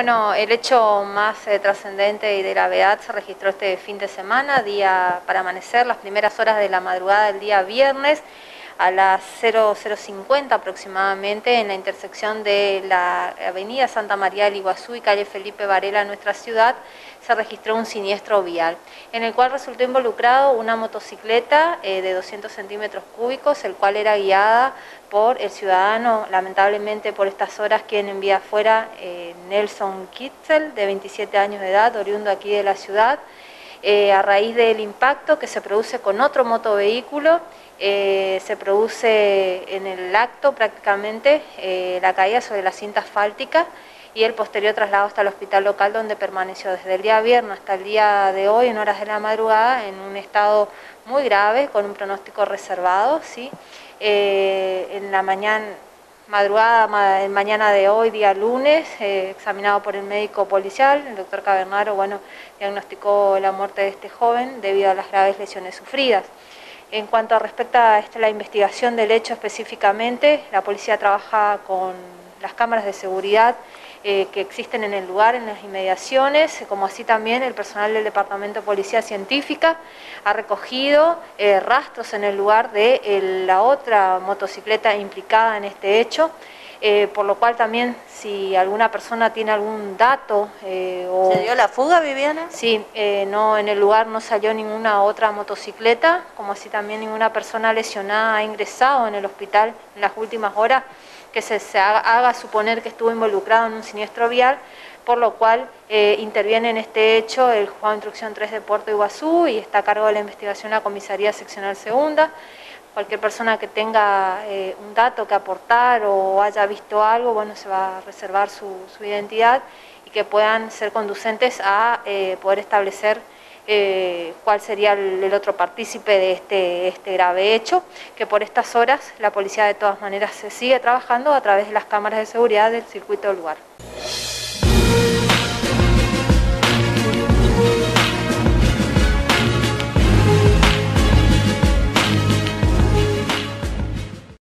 Bueno, el hecho más eh, trascendente y de gravedad se registró este fin de semana, día para amanecer, las primeras horas de la madrugada del día viernes a las 0050 aproximadamente en la intersección de la avenida Santa María del Iguazú y calle Felipe Varela en nuestra ciudad se registró un siniestro vial en el cual resultó involucrado una motocicleta eh, de 200 centímetros cúbicos el cual era guiada por el ciudadano lamentablemente por estas horas quien envía fuera eh, Nelson Kitzel de 27 años de edad oriundo aquí de la ciudad eh, a raíz del impacto que se produce con otro motovehículo, eh, se produce en el acto prácticamente eh, la caída sobre la cinta asfáltica y el posterior traslado hasta el hospital local donde permaneció desde el día viernes hasta el día de hoy en horas de la madrugada en un estado muy grave con un pronóstico reservado. ¿sí? en la mañana madrugada, mañana de hoy, día lunes, eh, examinado por el médico policial, el doctor Cavernaro, bueno, diagnosticó la muerte de este joven debido a las graves lesiones sufridas. En cuanto a respecto a esta, la investigación del hecho específicamente, la policía trabaja con las cámaras de seguridad eh, que existen en el lugar, en las inmediaciones, como así también el personal del Departamento de Policía Científica ha recogido eh, rastros en el lugar de la otra motocicleta implicada en este hecho. Eh, por lo cual también si alguna persona tiene algún dato... o, ¿Se dio la fuga, Viviana? Sí, no, en el lugar no salió ninguna otra motocicleta, como así también ninguna persona lesionada ha ingresado en el hospital en las últimas horas que se, haga, suponer que estuvo involucrado en un siniestro vial, por lo cual eh, interviene en este hecho el Juzgado de Instrucción 3 de Puerto Iguazú y está a cargo de la investigación la Comisaría Seccional Segunda. Cualquier persona que tenga eh, un dato que aportar o haya visto algo, bueno, se va a reservar su, identidad y que puedan ser conducentes a eh, poder establecer eh, cuál sería el, otro partícipe de este, este grave hecho, que por estas horas la policía de todas maneras se sigue trabajando a través de las cámaras de seguridad del circuito del lugar.